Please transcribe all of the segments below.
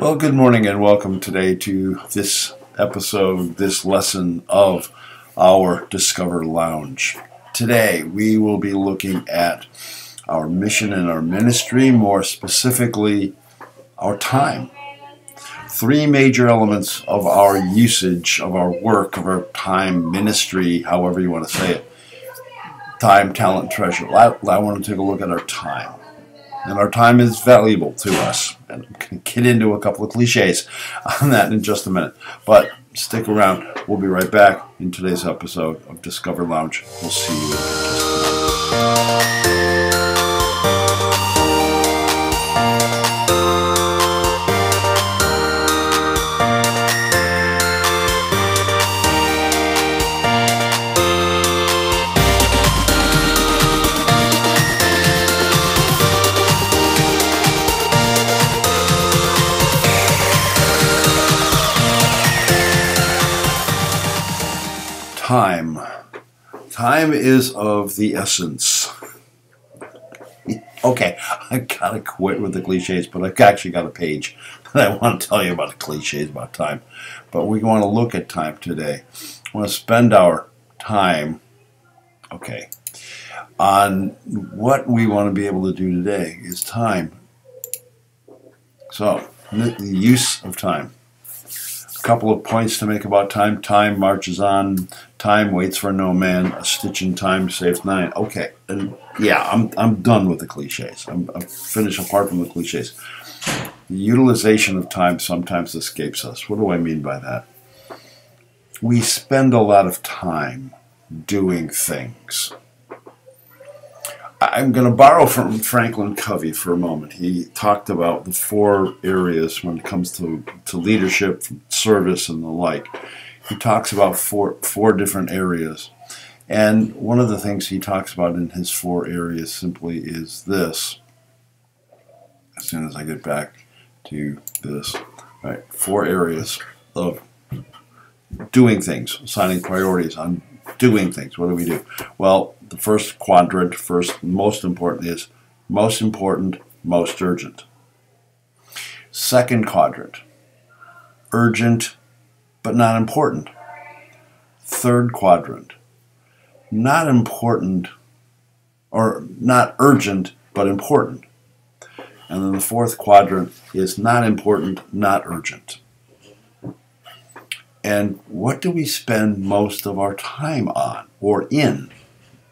Well, good morning and welcome today to this episode, this lesson of our Discover Lounge. Today we will be looking at our mission and our ministry, more specifically, our time. Three major elements of our usage, of our work, of our time, ministry, however you want to say it time, talent, treasure. I, I want to take a look at our time. And our time is valuable to us. And going to get into a couple of cliches on that in just a minute. But stick around. We'll be right back in today's episode of Discover Lounge. We'll see you Time is of the essence. okay, I gotta quit with the cliches, but I've actually got a page that I want to tell you about the cliches about time. But we want to look at time today. We want to spend our time, okay, on what we want to be able to do today is time. So, the use of time A couple of points to make about time. Time marches on. Time waits for no man. A stitch in time saves nine. Okay, and yeah, I'm I'm done with the cliches. I'm, I'm finished apart from the cliches. The utilization of time sometimes escapes us. What do I mean by that? We spend a lot of time doing things. I'm going to borrow from Franklin Covey for a moment. He talked about the four areas when it comes to, to leadership, service, and the like. He talks about four, four different areas. And one of the things he talks about in his four areas simply is this. As soon as I get back to this, right? Four areas of doing things, assigning priorities on doing things. What do we do? Well, the first quadrant, first most important is most important, most urgent. Second quadrant, urgent but not important. Third quadrant, not important or not urgent but important. And then the fourth quadrant is not important, not urgent. And what do we spend most of our time on or in?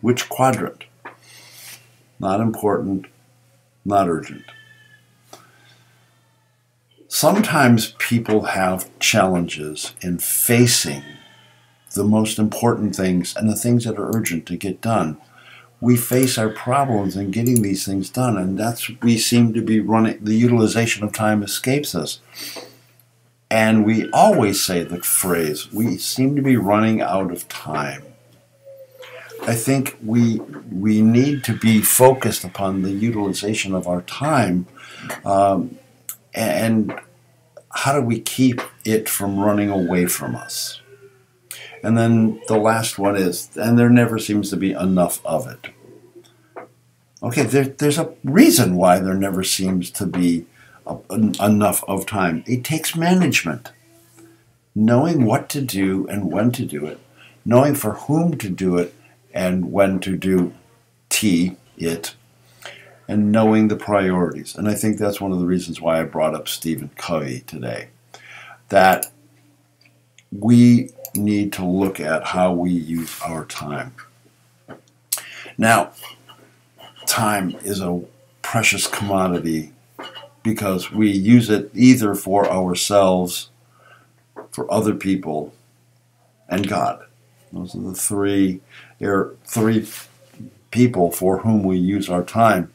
Which quadrant? Not important, not urgent. Sometimes people have challenges in facing the most important things and the things that are urgent to get done. We face our problems in getting these things done, and that's we seem to be running. The utilization of time escapes us, and we always say the phrase, "We seem to be running out of time." I think we we need to be focused upon the utilization of our time, um, and how do we keep it from running away from us? And then the last one is, and there never seems to be enough of it. Okay, there, there's a reason why there never seems to be a, enough of time. It takes management, knowing what to do and when to do it, knowing for whom to do it and when to do T, it, and knowing the priorities. And I think that's one of the reasons why I brought up Stephen Covey today. That we need to look at how we use our time. Now, time is a precious commodity because we use it either for ourselves, for other people, and God. Those are the three there are three people for whom we use our time.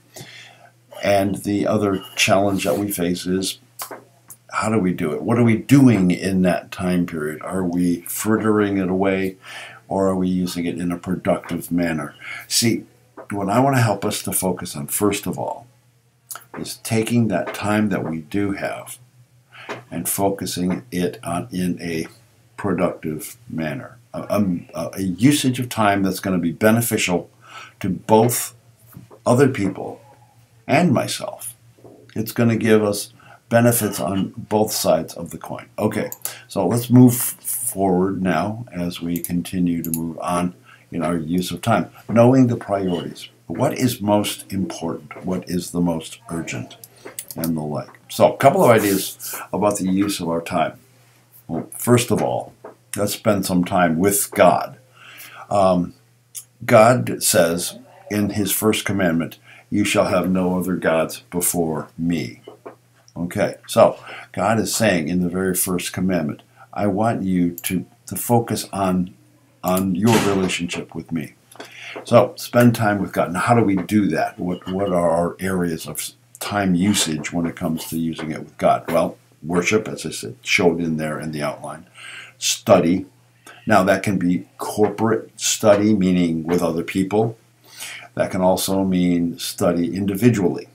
And the other challenge that we face is how do we do it? What are we doing in that time period? Are we frittering it away or are we using it in a productive manner? See, what I want to help us to focus on, first of all, is taking that time that we do have and focusing it on in a productive manner a, a usage of time that's going to be beneficial to both other people and myself. It's going to give us benefits on both sides of the coin. Okay, so let's move forward now as we continue to move on in our use of time. Knowing the priorities. What is most important? What is the most urgent? And the like. So, a couple of ideas about the use of our time. Well, first of all, let's spend some time with God. Um, God says in his first commandment, You shall have no other gods before me. Okay, so God is saying in the very first commandment, I want you to, to focus on, on your relationship with me. So spend time with God. Now, how do we do that? What, what are our areas of time usage when it comes to using it with God? Well, worship, as I said, showed in there in the outline. Study. Now, that can be corporate study, meaning with other people. That can also mean study individually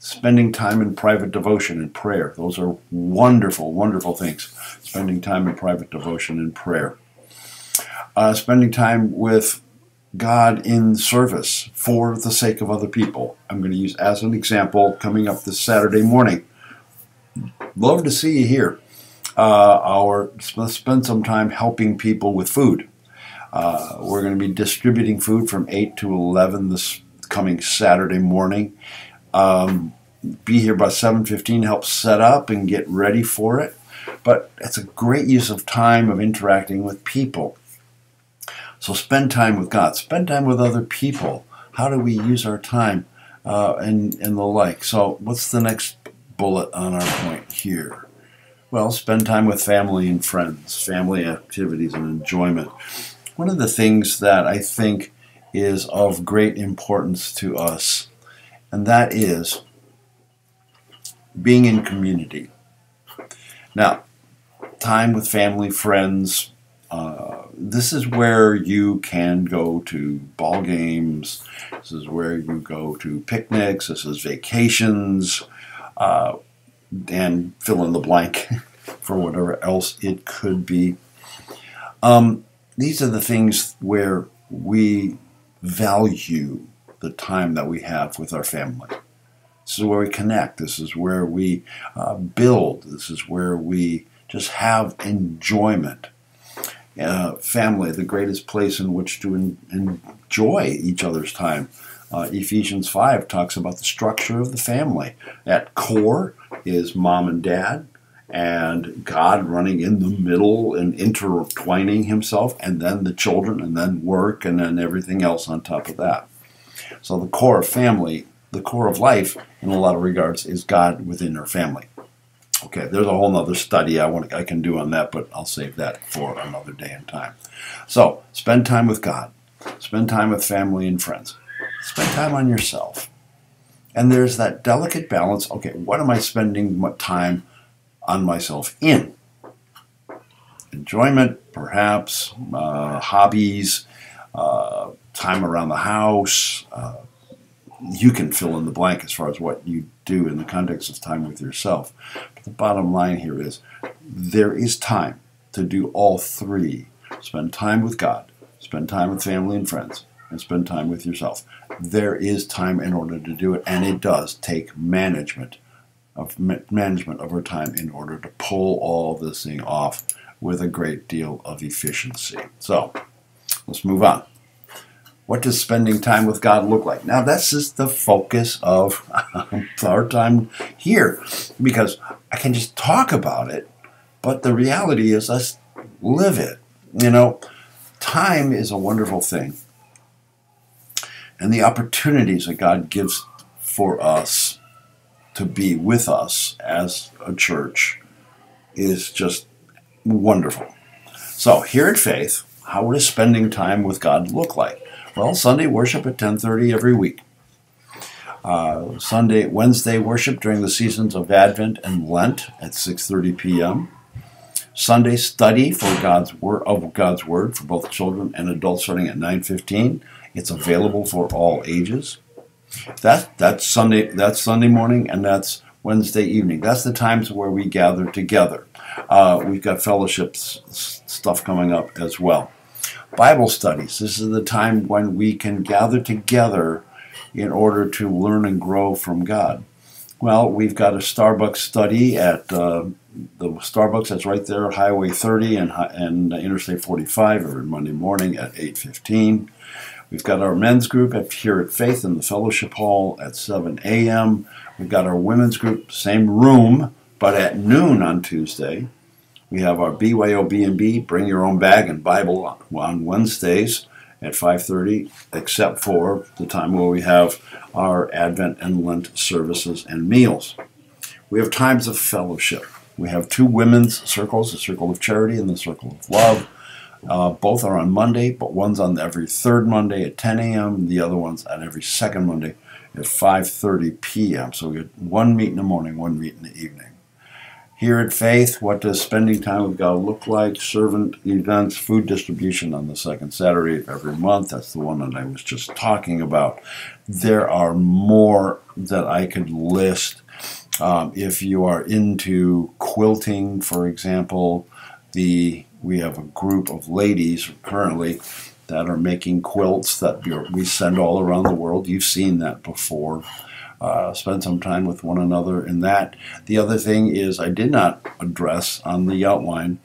spending time in private devotion and prayer. Those are wonderful, wonderful things. Spending time in private devotion and prayer. Uh, spending time with God in service for the sake of other people. I'm going to use as an example coming up this Saturday morning. Love to see you here. Uh, our spend some time helping people with food. Uh, we're going to be distributing food from 8 to 11 this coming Saturday morning. Um, be here by 7.15, help set up and get ready for it. But it's a great use of time of interacting with people. So spend time with God. Spend time with other people. How do we use our time uh, and, and the like? So what's the next bullet on our point here? Well, spend time with family and friends, family activities and enjoyment. One of the things that I think is of great importance to us and that is being in community. Now, time with family, friends, uh, this is where you can go to ball games. This is where you go to picnics. This is vacations, uh, and fill in the blank for whatever else it could be. Um, these are the things where we value the time that we have with our family. This is where we connect. This is where we uh, build. This is where we just have enjoyment. Uh, family, the greatest place in which to en- enjoy each other's time. Uh, Ephesians 5 talks about the structure of the family. At core is mom and dad, and God running in the middle and intertwining himself, and then the children, and then work, and then everything else on top of that. So the core of family, the core of life, in a lot of regards, is God within our family. Okay, there's a whole other study I want I can do on that, but I'll save that for another day and time. So spend time with God, spend time with family and friends, spend time on yourself. And there's that delicate balance. Okay, what am I spending time on myself in? Enjoyment, perhaps, uh, hobbies, uh, time around the house. Uh, you can fill in the blank as far as what you do in the context of time with yourself. But the bottom line here is there is time to do all three spend time with God, spend time with family and friends, and spend time with yourself. There is time in order to do it, and it does take management of management of our time in order to pull all this thing off with a great deal of efficiency. So let's move on. What does spending time with God look like? Now, this is the focus of our time here because I can just talk about it, but the reality is let's live it. You know, time is a wonderful thing. And the opportunities that God gives for us to be with us as a church is just wonderful. So, here at Faith, how does spending time with God look like? Well, Sunday worship at 10:30 every week. Uh, Sunday, Wednesday worship during the seasons of Advent and Lent at 6:30 p.m. Sunday study for God's word of God's word for both children and adults starting at 9:15. It's available for all ages. That that's Sunday that's Sunday morning and that's Wednesday evening. That's the times where we gather together. Uh, we've got fellowships stuff coming up as well. Bible studies. This is the time when we can gather together in order to learn and grow from God. Well, we've got a Starbucks study at uh, the Starbucks that's right there at Highway 30 and, and Interstate 45 every Monday morning at 8:15. We've got our men's group here at Faith in the Fellowship Hall at 7 a.m. We've got our women's group, same room, but at noon on Tuesday. We have our BYOB&B, Bring Your Own Bag and Bible on Wednesdays at 5.30, except for the time where we have our Advent and Lent services and meals. We have times of fellowship. We have two women's circles, the Circle of Charity and the Circle of Love. Uh, both are on Monday, but one's on every third Monday at 10 a.m. The other one's on every second Monday at 5:30 p.m. So we get one meet in the morning, one meet in the evening. Here at Faith, what does spending time with God look like? Servant events, food distribution on the second Saturday of every month. That's the one that I was just talking about. There are more that I could list. Um, if you are into quilting, for example, the we have a group of ladies currently that are making quilts that we send all around the world. You've seen that before uh, spend some time with one another in that. The other thing is I did not address on the outline,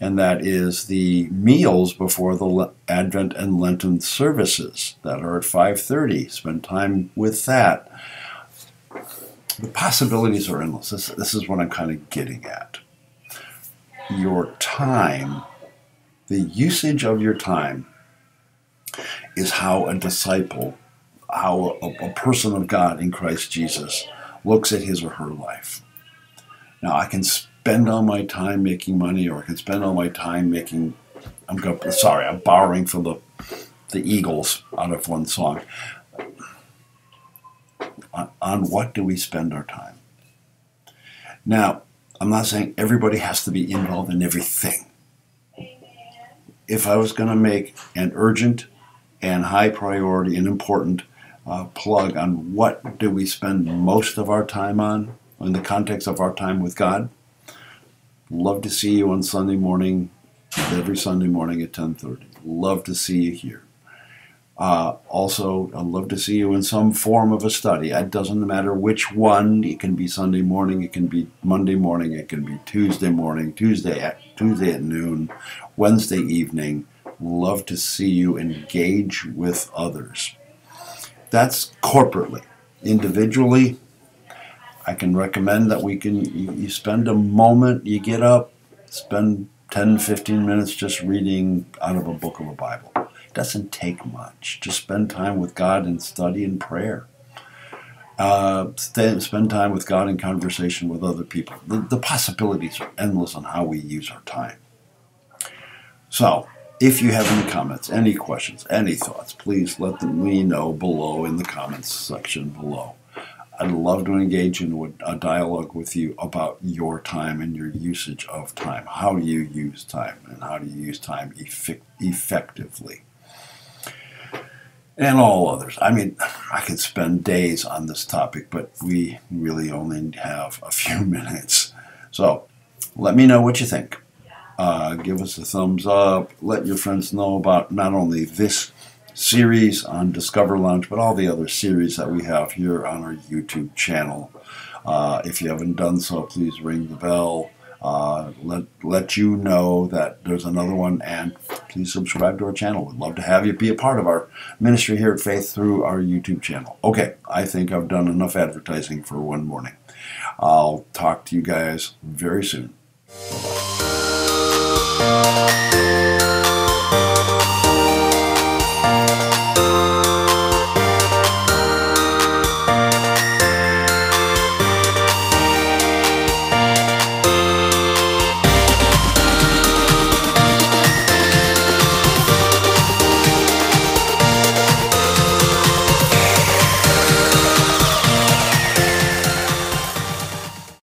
and that is the meals before the Advent and Lenten services that are at 5:30. Spend time with that. The possibilities are endless. This, this is what I'm kind of getting at. Your time, the usage of your time, is how a disciple how a, a person of God in Christ Jesus looks at his or her life. Now, I can spend all my time making money, or I can spend all my time making. I'm going. Sorry, I'm borrowing from the the Eagles out of one song. On, on what do we spend our time? Now, I'm not saying everybody has to be involved in everything. If I was going to make an urgent and high priority and important uh, plug on what do we spend most of our time on in the context of our time with God. Love to see you on Sunday morning, every Sunday morning at 10:30. Love to see you here. Uh, also, I'd love to see you in some form of a study. It doesn't matter which one. It can be Sunday morning. It can be Monday morning. It can be Tuesday morning. Tuesday at Tuesday at noon. Wednesday evening. Love to see you engage with others. That's corporately. Individually, I can recommend that we can, you, you spend a moment, you get up, spend 10, 15 minutes just reading out of a book of a Bible. It doesn't take much. Just spend time with God and study and prayer. Uh, spend time with God in conversation with other people. The, the possibilities are endless on how we use our time. So, if you have any comments, any questions, any thoughts, please let me know below in the comments section below. I'd love to engage in a dialogue with you about your time and your usage of time. How do you use time and how do you use time effect- effectively? And all others. I mean, I could spend days on this topic, but we really only have a few minutes. So let me know what you think. Uh, give us a thumbs up. Let your friends know about not only this series on Discover Lounge, but all the other series that we have here on our YouTube channel. Uh, if you haven't done so, please ring the bell. Uh, let let you know that there's another one, and please subscribe to our channel. We'd love to have you be a part of our ministry here at Faith through our YouTube channel. Okay, I think I've done enough advertising for one morning. I'll talk to you guys very soon. Bye-bye.